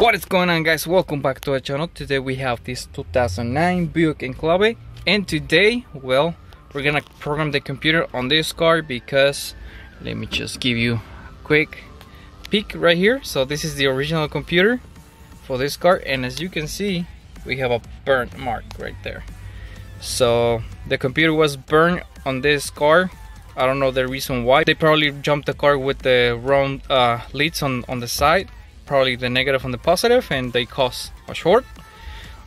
What is going on guys? Welcome back to our channel. Today we have this 2009 Buick Enclave and today, well, we're gonna program the computer on this car because let me just give you a quick peek right here. So this is the original computer for this car and as you can see, we have a burnt mark right there. So the computer was burned on this car. I don't know the reason why. They probably jumped the car with the wrong uh, leads on, on the side probably the negative and the positive and they cause a short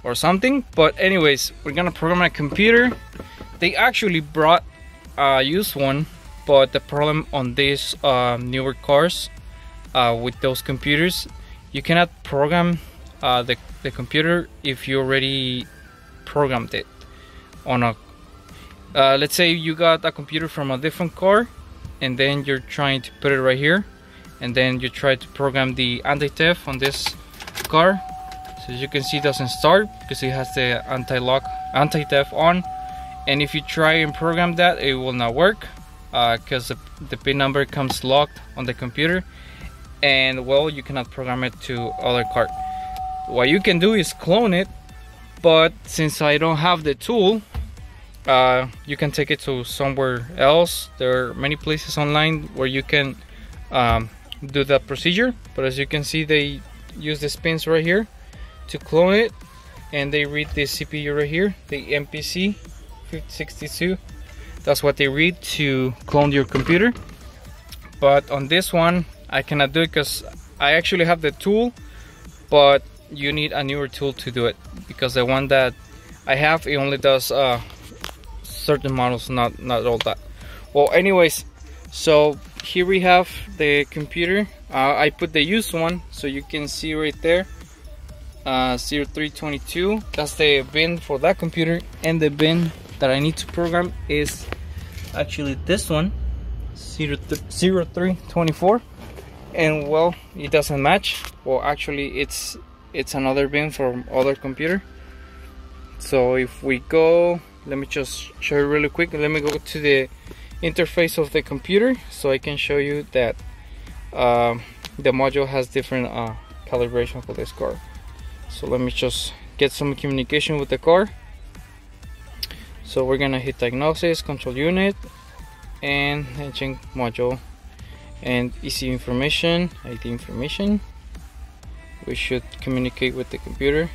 or something. But anyways we're gonna program a computer. They actually brought a used one but the problem on these uh, newer cars uh, with those computers you cannot program uh, the, the computer if you already programmed it on a uh, let's say you got a computer from a different car and then you're trying to put it right here and then you try to program the anti-theft on this car. So as you can see it doesn't start because it has the anti-lock anti-theft on. And if you try and program that it will not work because uh, the, the pin number comes locked on the computer and well you cannot program it to other card what you can do is clone it but since I don't have the tool uh, you can take it to somewhere else. There are many places online where you can um, do that procedure but as you can see they use the pins right here to clone it and they read the CPU right here the MPC 5062 that's what they read to clone your computer. But on this one I cannot do it because I actually have the tool but you need a newer tool to do it because the one that I have it only does uh, certain models not not all that. Well anyways so here we have the computer. Uh, I put the used one so you can see right there uh, 0322 that's the bin for that computer and the bin that I need to program is actually this one 0324 and well it doesn't match. Well actually it's it's another bin from other computer. So if we go let me just show you really quick. Let me go to the interface of the computer so I can show you that uh, the module has different uh, calibration for this car. So let me just get some communication with the car. So we're gonna hit diagnosis control unit and engine module and ECU information ID information. We should communicate with the computer.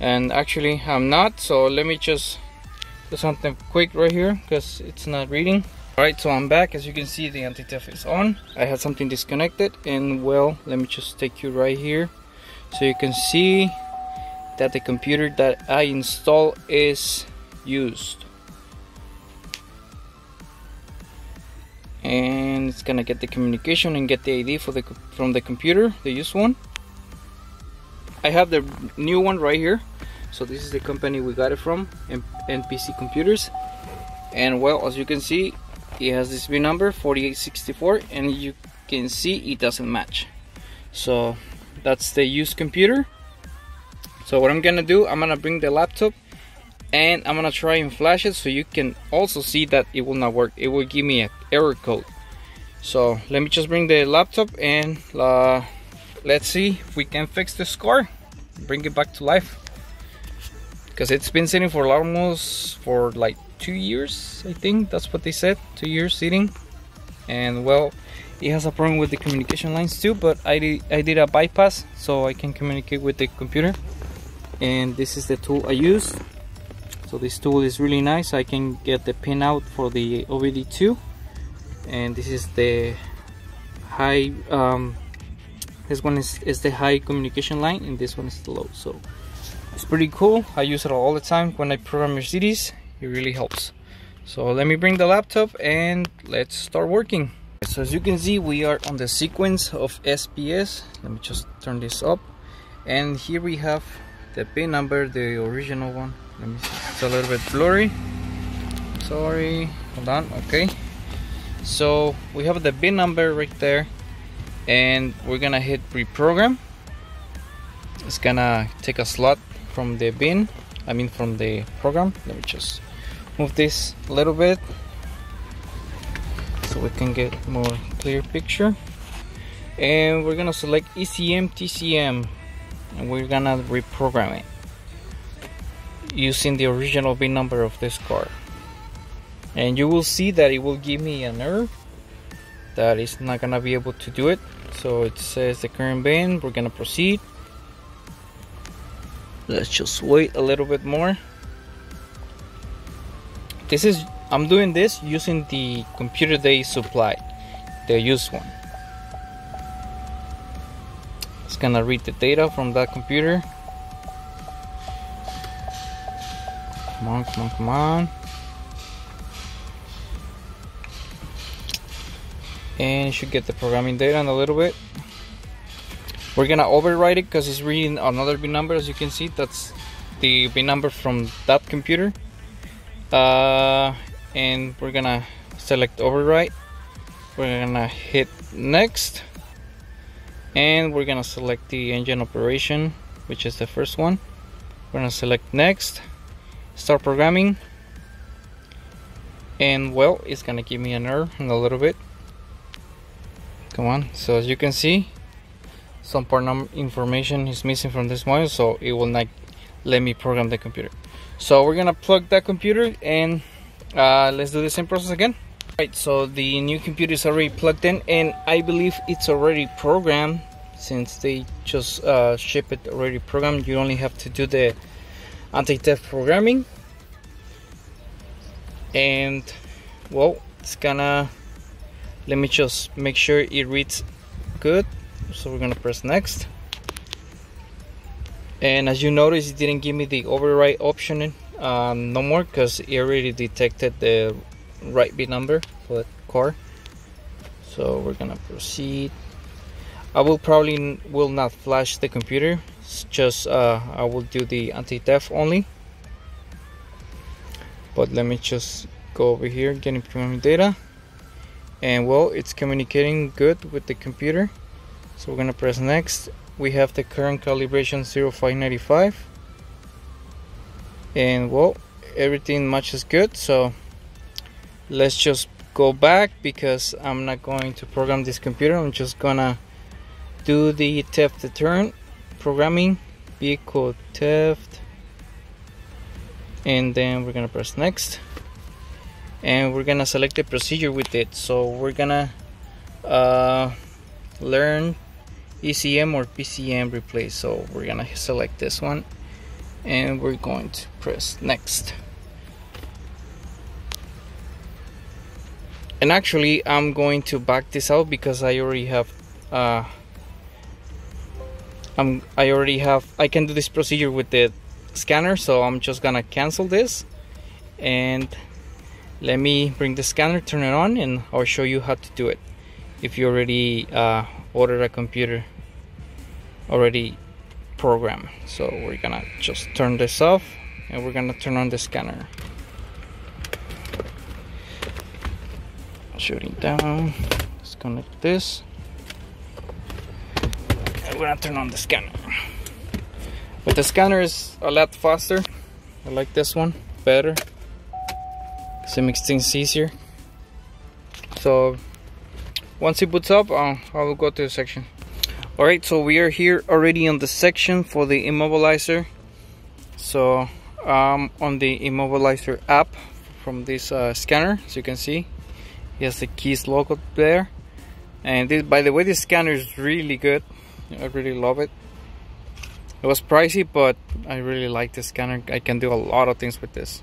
And actually I'm not so let me just do something quick right here because it's not reading Alright, so I'm back. As you can see, the anti-theft is on. I had something disconnected and well, let me just take you right here. So you can see that the computer that I installed is used. And it's gonna get the communication and get the ID for the from the computer, the used one. I have the new one right here. So this is the company we got it from, NPC Computers. And well, as you can see, it has this VIN number 4864 and you can see it doesn't match. So that's the used computer. So what I'm gonna do I'm gonna bring the laptop and I'm gonna try and flash it so you can also see that it will not work. It will give me an error code. So let me just bring the laptop and uh, let's see if we can fix the score. Bring it back to life. Because it's been sitting for almost for like two years I think. That's what they said two years sitting. And well it has a problem with the communication lines too but I did, I did a bypass so I can communicate with the computer. And this is the tool I use. So this tool is really nice. I can get the pin out for the OBD2 and this is the high um, this one is, is the high communication line and this one is the low. So it's pretty cool. I use it all the time when I program Mercedes it really helps. So let me bring the laptop and let's start working. So as you can see we are on the sequence of SPS let me just turn this up. And here we have the pin number the original one. Let me see. It's a little bit blurry. Sorry. Hold on. Okay. So we have the bin number right there. And we're gonna hit reprogram. It's gonna take a slot from the bin I mean from the program. Let me just move this a little bit so we can get more clear picture. And we're gonna select ECM TCM and we're gonna reprogram it using the original VIN number of this car. And you will see that it will give me an error that is not gonna be able to do it. So it says the current VIN we're gonna proceed. Let's just wait a little bit more this is I'm doing this using the computer they supplied the used one. It's gonna read the data from that computer. Come on come on come on. And you should get the programming data in a little bit. We're gonna overwrite it because it's reading another VIN number as you can see. That's the VIN number from that computer uh, and we're gonna select overwrite we're gonna hit next. And we're gonna select the engine operation which is the first one. We're gonna select next. Start programming. And well it's gonna give me an error in a little bit. Come on. So as you can see some part number information is missing from this module so it will not let me program the computer. So we're gonna plug that computer and uh, let's do the same process again. Right so the new computer is already plugged in and I believe it's already programmed. Since they just uh, ship it already programmed you only have to do the anti-theft programming. And well it's gonna let me just make sure it reads good. So we're gonna press next and as you notice it didn't give me the overwrite option um, no more because it already detected the right VIN number for the car. So we're gonna proceed. I will probably will not flash the computer. It's just uh, I will do the anti-theft only. But let me just go over here getting programming data. And well it's communicating good with the computer. So we're gonna press next we have the current calibration 0595 and well everything matches good so let's just go back because I'm not going to program this computer. I'm just gonna do the theft deterrent programming vehicle theft and then we're gonna press next. And we're gonna select the procedure with it so we're gonna uh, learn ECM or PCM replace so we're gonna select this one and we're going to press next. And actually I'm going to back this out because I already have uh, I'm I already have I can do this procedure with the scanner so I'm just gonna cancel this. And let me bring the scanner turn it on and I'll show you how to do it. If you already uh, ordered a computer already programmed. So we're gonna just turn this off and we're gonna turn on the scanner. Shooting down. Let's connect this. And we're gonna turn on the scanner. But the scanner is a lot faster. I like this one better. Because it makes things easier. So once it boots up uh, I will go to the section alright so we are here already on the section for the immobilizer so um, on the immobilizer app from this uh, scanner as you can see he has the keys logo there and this, by the way this scanner is really good I really love it it was pricey, but I really like this scanner. I can do a lot of things with this.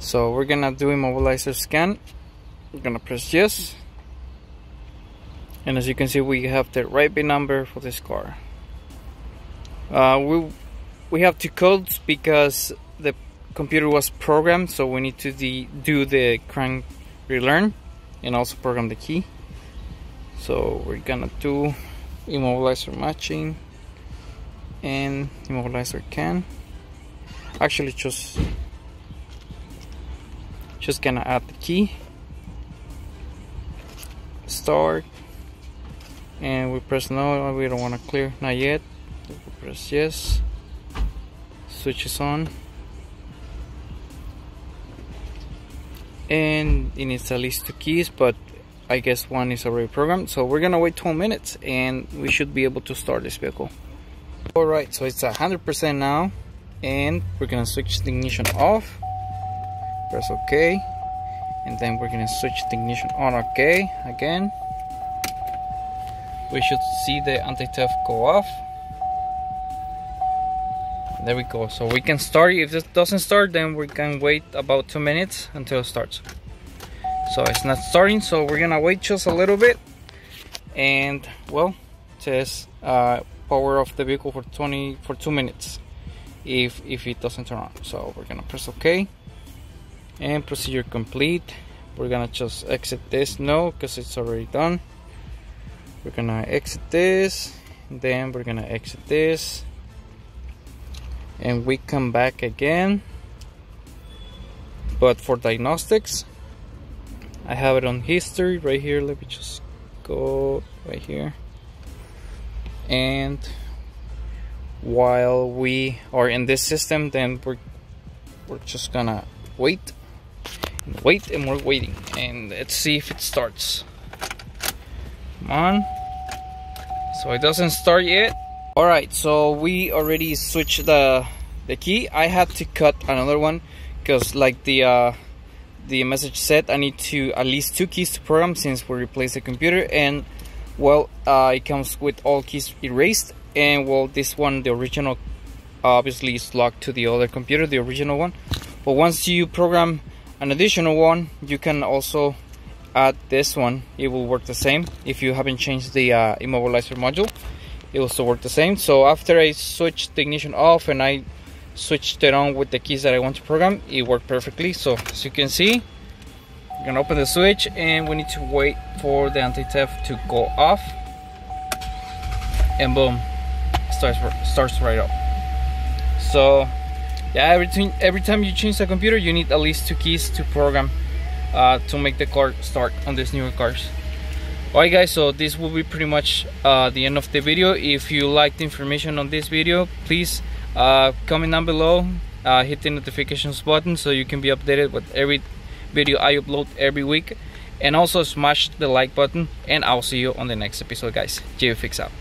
So we're gonna do immobilizer scan. We're gonna press yes. And as you can see, we have the right VIN number for this car. Uh, we we have two codes because the computer was programmed, so we need to do the crank relearn and also program the key. So we're gonna do immobilizer matching and immobilizer can actually just just gonna add the key start and we press no we don't want to clear not yet. We press yes. Switch is on. And it needs at least two keys but I guess one is already programmed. So we're gonna wait 12 minutes and we should be able to start this vehicle. All right so it's 100 percent now. And we're gonna switch the ignition off. Press ok and then we're gonna switch the ignition on okay again we should see the anti-theft go off. There we go. So we can start. If this doesn't start then we can wait about two minutes until it starts. So it's not starting so we're gonna wait just a little bit. And well test uh, power of the vehicle for 20 for two minutes if if it doesn't turn on. So we're gonna press ok and procedure complete. We're gonna just exit this no because it's already done we're gonna exit this then we're gonna exit this and we come back again. But for diagnostics I have it on history right here. Let me just go right here. And while we are in this system then we're we're just gonna wait wait and we're waiting. And let's see if it starts on. So it doesn't start yet. All right so we already switched the the key. I had to cut another one because like the uh the message said i need to at least two keys to program since we replaced the computer and well uh, it comes with all keys erased and well this one the original obviously is locked to the other computer the original one. But once you program an additional one you can also add this one it will work the same. If you haven't changed the uh, immobilizer module it will still work the same. So after I switched the ignition off and I switched it on with the keys that I want to program it worked perfectly. So as you can see we're gonna open the switch and we need to wait for the anti-theft to go off. And boom starts starts right up. So yeah every, every time you change the computer you need at least two keys to program uh, to make the car start on these newer cars. Alright guys so this will be pretty much uh, the end of the video. If you liked the information on this video please uh, comment down below uh, hit the notifications button so you can be updated with every video I upload every week. And also smash the like button and I'll see you on the next episode guys. JVFix out